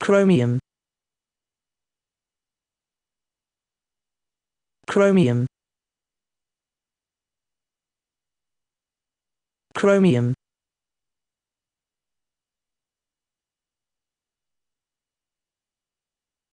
chromium. Chromium. Chromium.